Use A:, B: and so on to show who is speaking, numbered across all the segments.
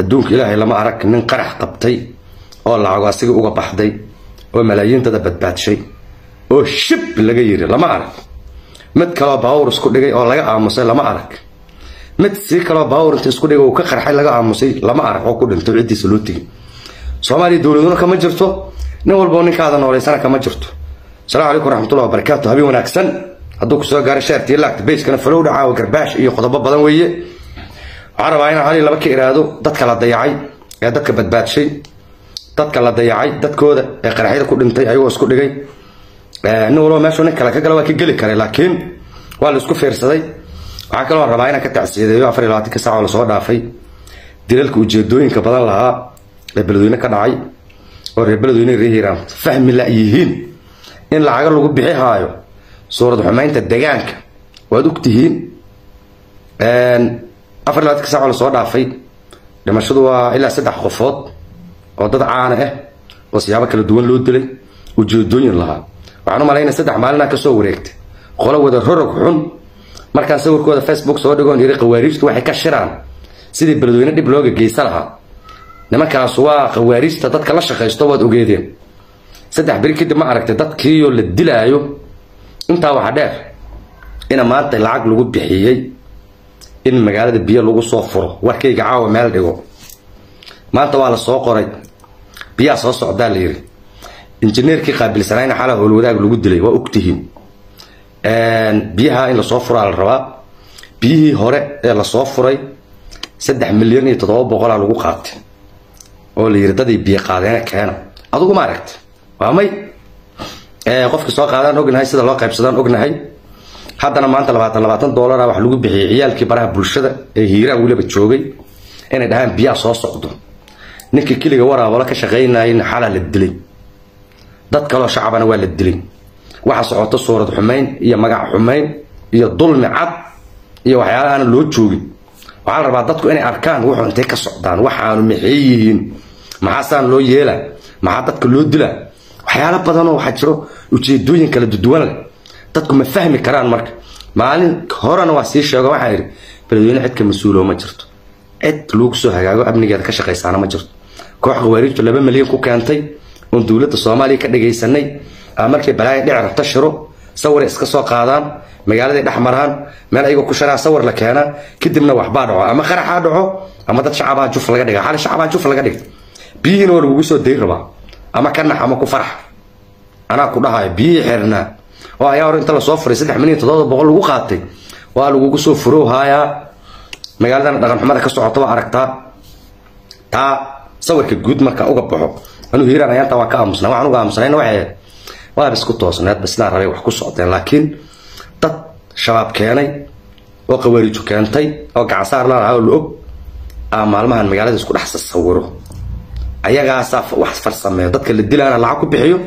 A: adduunka ilaahay lama arag nin qarax qabtay oo lacago asiga uga baxday oo malaayiintada badbaadshay oo shib laga yiri lama arag. Mid kaloo baawur isku dhigay oo laga aamusay lama arag. Mid sii kaloo baawur inta isku dhigay uu ka qarxay laga aamusay lama arag. Oo ku dhintay ciddiisa loo tegay soomaaliya dowladuna kama jirto. Nin walboo ninkaada nooleysana kama jirto. Asalaamu calaykum waraxmatullahi wabarakaatu habeen wanaagsan. Hadduu ku soo gaaro sheertii laagta beyskana falow dhacaa garbaash iyo qodobo badan weeye waxaan rabaa inaan hali laba ka iraado dadka la dayacay ee dadka badbaadshay dadka la dayacay dadkooda ee qaraxyada ku dhintay ayagoo isku dhigay. Nin walba meeshuu nin kale ka gala waa ka geli karay laakiin waa la isku fiirsaday. Waxaa kaloo rabaa inaan ka tacsiyadeeyo afar iyo labaatanka saac oo la soo dhaafay. Dilalka ujeedooyinka badan lahaa ee beledweyne ka dhacay oo reer beledweyne reer fahmi la yihiin in lacaga lagu bixi haayo suurad xumaynta degaanka waad ogtihiin afar iyo labaatanka saac oo la soo dhaafay. Dhimashadu waa ilaa saddex qofood oo dad caana ah oo siyaabo kala duwan loo dilay ujeedooyin lahaa. Waxaan u malaynaya saddex maalinaa ka soo wareegtay. Qolo wada rorog xun. Markaan sawirkooda facebook soo dhigoon yiri qawaariijtu waxay ka shiraan sidii beledweyne dhib looga geysa lahaa. Nimankaas waa qawaariijta dadka la shaqaysto waad ogeedeen. Saddex beri kadib ma aragtay dadkiioo la dilaayo. Intaa waxaa dheer ina maanta lacag lagu bixiyey in magaalada biyo lagu soo furo warkayga caawa meel dhigo. Maanta waa la soo qoray. Biyaa soo socdaa la yiri injineerkii qaabilsanayna xala howlwadaag lagu dilay waa ogtihiin biyaha in la soo furaa la rabaa. Biyihii hore ee la soo furay saddex milyan iyo toddoba boqolaa lagu qaatay. Oo la yiri dadii biyo qaadeena keena. Adugu ma aragta waa may. Qofkii soo qaadaan ognahay sida loo qaybsadaan ognahay haddana maanta labaatan labaatan doolara wax lagu bixiyay ciyaalkii baraha bulshada ee hiiraan weliba joogay inay dhahaan biyaa soo socdo. Ninkii keliga waraabalo ka shaqaynayna xalaa la dilay. Dad kaloo shacabana waa la dilay. Waxa socoto suurad xumayn iyo magac xumayn iyo dulmi cad iyo waxyaala aana loo joogin. Waxaa la rabaa dadku inay arkaan wuxuu intay ka socdaan waxaanu maxay yihiin maxaasaan loo yeelaa? Maxaa dadka loo dilaa? Waxyaalo badanoo waxaa jiro ujeedooyin kala duduwan leh dadku ma fahmi karaan marka. Maalin horena waa sii sheego waxaa yidhi beledweyne cidka mas'uuloo ma jirto. Cid lagu soo hagaago amnigeeda ka shaqaysaana ma jirto. Koox khawaariijtu laba milyan ku keentay oon dowladda soomaaliya ka dhagaysanay aa markay balaaya dhici rabta shiro sawaray iska soo qaadaan magaaladay dhex maraan meel ayagoo ku sharaa sawar la keenaa kadibna waxbaa dhaco ama qaraxaa dhaco ama dad shacabaa juf laga dhiga xali shacabaa juf laga dhigta biyihiina waa lagugu soo dayn rabaa ama ka nax ama ku farax. Anaa ku dhahayo biyihii xirnaa oo ayaa hore inta la soo furay saddex milyan toddoba boqol lagu qaatay. Waa lagugu soo furow haayaa magaaladana dhaqan xumada ka socota aragtaa taa sawirka guud marka uga baxo. Anuu hiiraan ayaantaa waa ka aamusnaa waxaan uga aamusnayna waxay ahayd. Isku toosneed ba sidaa rabay wax ku socdeen laakiin dad shabaab keenay oo qawaariiju keentay oo gacansaar lalahaa oo la og aa maalmahan magaalada isku dhex sasawiro ayagaasaa wax farsameeyo dadka la dilaana lacag ku bixiyo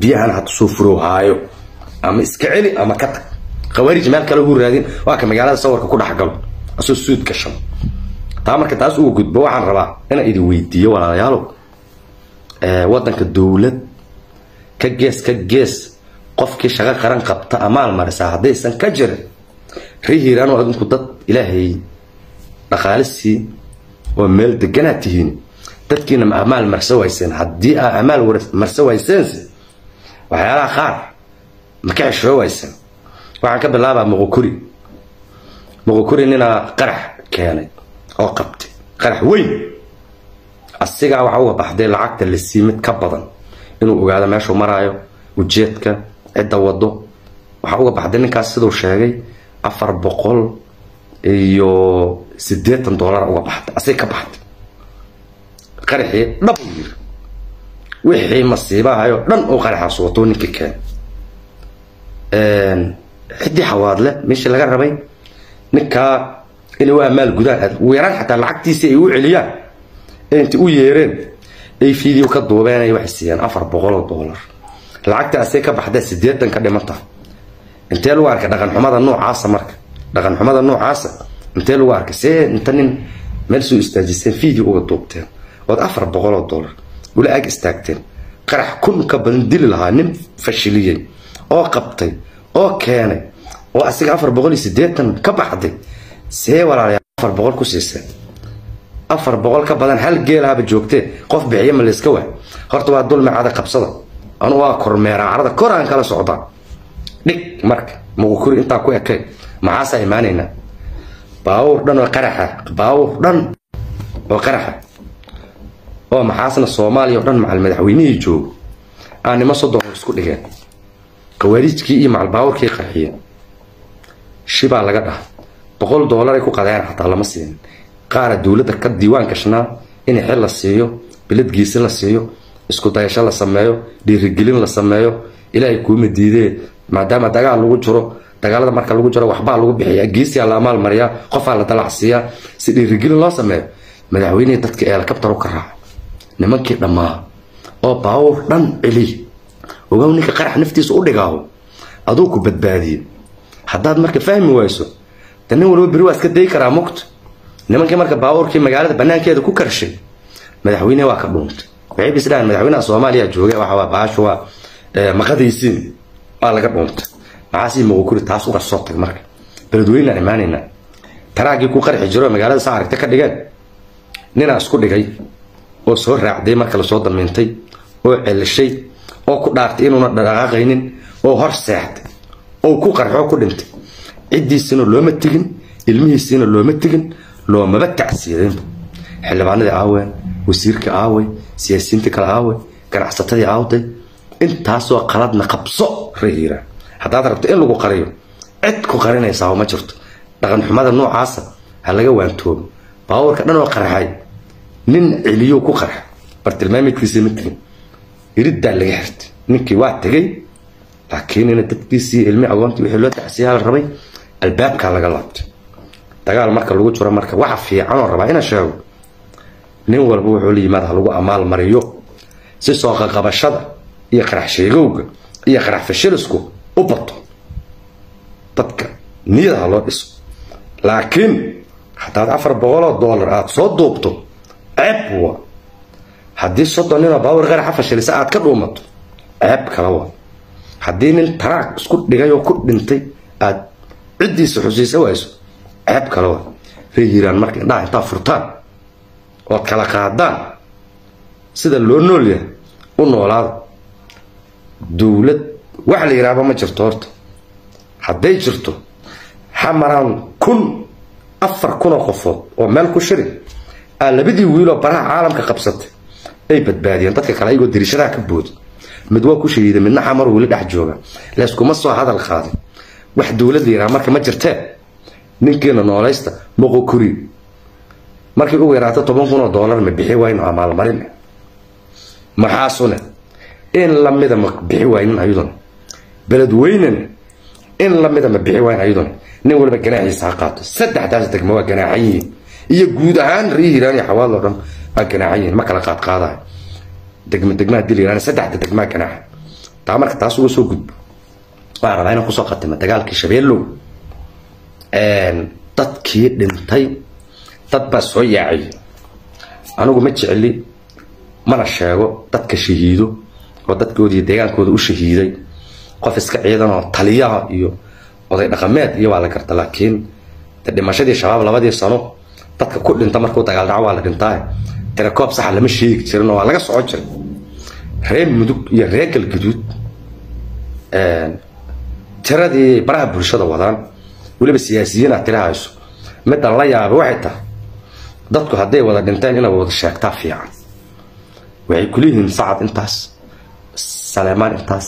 A: biyahana hada soo furow haayo ama iska celi ama ka tag. Khawaarij meel kale ugu raadin waa ka magaalada sawirka ku dhex galo asoo suud gashan taa marka taas uga gudbo waxaan rabaa inaan idin weydiiyo walaalayaalow waddanka dowlad ka gees ka gees qofkii shaqo qaran qabta amaal marisaa haddaysan ka jirin ree hiiraan oo adinku dad ilaahay dhaqaalisii oo meel deganaad tihiin dadkiina ma amaal marsa wayseen. Haddii aa amaal marsa wayseense waxyaalaha qaar ma ka xeshoo wayseen. Waxaan ka bilaabaa muqukuri. Muqukuri ninaa qarax keenay oo qabtay. Qarax weyn. Asigaa waxa uga baxday lacagta la sii mid ka badan inuu ogaado meeshuu maraayo ujeedka cidda wado waxaa uga baxday ninkaas siduu sheegay afar boqol iyo siddeetan doolara uga baxday. Asig ka baxday qaraxii dhab u yiri. Wixii masiibahayo dhan uu qaraxaas wato ninkii keen ciddii xawaadle meeshii laga rabay. Ninkaa inay u amaal gudaan ugu yaraan xataa lacagtiisii ay u celiyaan. Ee intay u yeereen ay fiideo ka duubeen waxay siiyeen afar boqoloo doolar lacagta asee ka baxda siddeetan ka dhimanta. Intee lagu arkay dhaqan xumada noocaasa marka? Dhaqan xumada noocaasa. Intee lagu arkay? See inta nin meel soo istaajiseen fiideo uga duubteen ood afar boqoloo doolar ula ag istaagteen. Qarax kun ka badan dili lahaa nin fashiliyey oo qabtay oo keenay oo asiga afar boqol iyo siddeetan ka baxday. See walaalayaal afar boqol ku siiseen afar boqol ka badan hal geelahaba joogtee. Qof bixiya ma layska waa horta waa dulmi cada qabsada. Anu waa kormeeraa carada kor aan kala socdaa dhig marka muqukuri intaa ku ekay. Maxaasaa imaanaynaa baawur dhan oo qaraxa. Baawur dhan oo qaraxa oo maxaasna soomaaliya oo dhan macal madaxweynihii joogo aanimo soddon isku dhigeen. Kawaariijkii iyo macal baawurkii qarxiyeen shibaa laga dhaha boqol doolaray ku qadeen xataa lama siinin qaara dowladda ka diiwaan gashnaa in xil la siiyo biladgiisi la siiyo isku dayasho la sameeyo dhiirigelin la sameeyo. Ilaahay kuuma diidee maadaama dagaal lagu jiro dagaalada marka lagu jiro waxbaa lagu bixiya geesiyaa la amaal mariyaa qofaa la dalacsiiyaa si dhiirigelin loo sameeyo madaxweynihii dadka eelkabtar u ka raaca nimankii dhammaa oo baawur dhan celiy ogow ninka qarax naftiisa u dhigaaho aduu ku badbaadiye. Haddaad marka fahmi wayso de nin walba beri waa iska dayi karaa mugta nimankii marka baawurkii magaalada banaankeeda ku karshay madaxweyneha waa ka dhuuntay. Waxay bisdhahan madaxweynaha soomaaliya jooga waxa waa baasho waa maqadaysiin waa laga dhuuntay. Maxaasii muqukuri taas uga soo tag marka. Beledweynaan imaanaynaa taraagii ku qarxi jiro magaalada saa aragta ka dhigeen ninaa isku dhigay oo soo raacday marka la soo damiintay oo celishay oo ku dhaartay inuuna dhaqaaqaynin oo hor seexday oo ku qarxoo ku dhintay. Ciddiisina looma tegin ilmihiisiina looma tegin loomaba tacsiyadeynba xildhibaanadii aaween wasiirka aawey siyaasiyiinta kale aawey ganacsatadii aawday intaasoo qaladna qabso rahiiraan haddaad rabto in lagu qariyo cid ku qarinaysaa ma jirto. Dhaqan xumada noocaasa ha laga waantoobo. Baawarka dhan oo qarxay nin celiyo ku qarxa bartilmaamidkiisa ma tegin iriddaa laga xirtay. Ninkii waa tegay laakiin ina dadkiisii ilmi agoontii wixii loo tacsiyaa la rabay albaabkaa laga laabtay. Dagaal marka lagu jiro marka waxa fiican oo rabaa inaan sheego nin walba wuxuu la yimaada lagu amaal mariyo. Si sooqaqabashada iyo qarax sheegowga iyo qarax fashilisku u bato. Dadka niyada ha loo dhiso. Laakiin haddaad afar boqoloo doolar aada soo duubto ceeb wa. Haddii soddon ninoo baawar qaraxa fashilisa aad ka dhuumato ceeb kala wa. Haddii nin taraag isku dhigay oo ku dhintay aad ciddiisa xusiisa wayso ceeb kale wa. Ree hiiraan marka indhaha intaa furtaan ood kala qaadaan sida loo nool yahay u noolaada dowlad wax la yidhaahba ma jirto horta. Hadday jirto xamaraan kun afar kunoo qofood oo meel ku shiri labadii wiiloo baraha caalamka qabsatay. Ay badbaadiyeen dadka kale ayagoo dariishadaha ka booda mid waa ku shahiida midna xamar weli dhex jooga. Layskuma soo hadal qaadin. Wax dowlad la yidhaha marka ma jirtee ninkiina noolaysta moqokuri markay ugu yaraato toban kun oo doolar ma bixi wayno amaalmarin maxaasune in lamida ma bixi waynin ayaduna beledweynena in lamida ma bixi wayn ayaduna nin waliba ganaaxiisa ha qaato. Saddexdaas degmo waa ganaaxan yihiin iyo guud ahaan rii hiiraan iyo xawaadoo dhan waa ganaaxan yihiin ma kala qaad qaadayo degmo degmaha dil yiraan saddexda degmaa ganaaxa taa marka taas uga soo gudbo waxaan rabaa inaan ku soo khatimo dagaalkii shabeellow dadkii dhintay dad baa soo yaacay. Anigu ma jecli mana sheego dadka shahiido oo dadkoodii deegaankooda u shahiiday. Qof iska ciidan oo taliyaha iyo oday dhaqameed iyo waa la garta laakiin de dhimashadii shabaab labadii sano dadka ku dhinta markuu dagaal dhaco waa la dhintaa tirakoob saxa lama sheegi jirin oo waa laga socon jiray. Reer mudug iyo reer galgaduud tiradii baraha bulshada wadaan weliba siyaasiyiina tira hayso. Midaan la yaabay waxay tahay dadku hadday wada dhinteen inay wada sheegtaa fiican. Waxay kuleeyihiin sacad intaas saleemaan intaas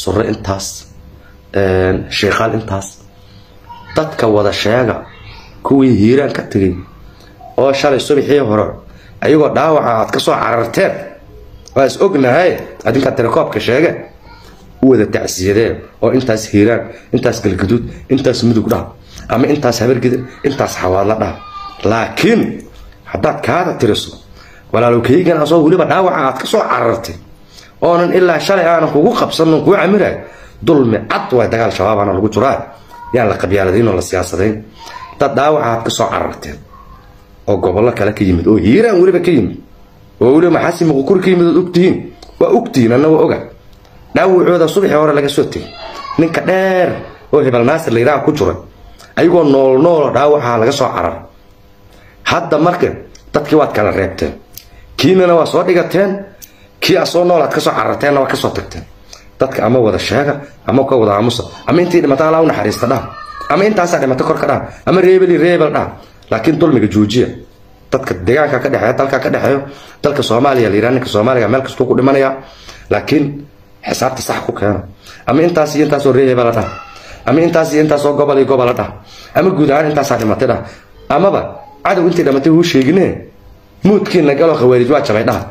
A: sure intaas sheekaal intaas. Dadka wada sheega kuwii hiiraan ka tegay oo shalay subaxii hore ayagoo dhaawaca aad ka soo cararteen waa is ognahay adinkaa telekoobka sheege u wada tacsiyadeen oo intaas hiiraan intaas galgaduud intaas mudug dhaha ama intaas habargida intaas xawaadla dhaha. Laakiin haddaad kaada tiriso walaalowkaygan asoo weliba dhaawaca aad ka soo carartay oonan ilaa shalay aanan kugu qabsanon kuu camiraay dulmi cad waay dagaal shabaabana lagu jiraa yaan la qabyaaladayn oo la siyaasadayn dad dhaawaca aad ka soo cararteen oo gobollo kale ka yimid oo hiiraan weliba ka yimid oo weliba maxaasi muqukuri ka yimid ood ogtihiin waa ogtihiin anna waa oga. Dhaawacooda subaxii hore laga soo tegay ninka dheer oo hebel naasir layidhaha ku jira ayagoo nool noolo dhaawaca laga soo carar hadda marka dadkii waad kala reebteen. Kiinana waa soo dhigateen kii asoo nool aad ka soo cararteenna waa ka soo tagteen. Dadka ama wada sheega ama ka wada aamusa ama intii dhimata alaa u naxariista dhaha ama intaasaa dhimata korka dhaha ama reebeli reebel dhaha laakiin dulmiga joojiya dadka deegaanka ka dhexeeya dalka ka dhexeeyo dalka soomaaliya la yidhaha ninka soomaaliga meel kastuu ku dhimanaya. Laakiin xisaabta sax ku keeno. Ama intaas iyo intaasoo reebela dhaha ama intaas iyo intaasoo gobol iyo gobola dhaha ama guud ahaan intaasaa dhimatay dhaha amaba cadow intii dhimatay huu sheegine muudkiina galoo khawaarij waa jabay dhaha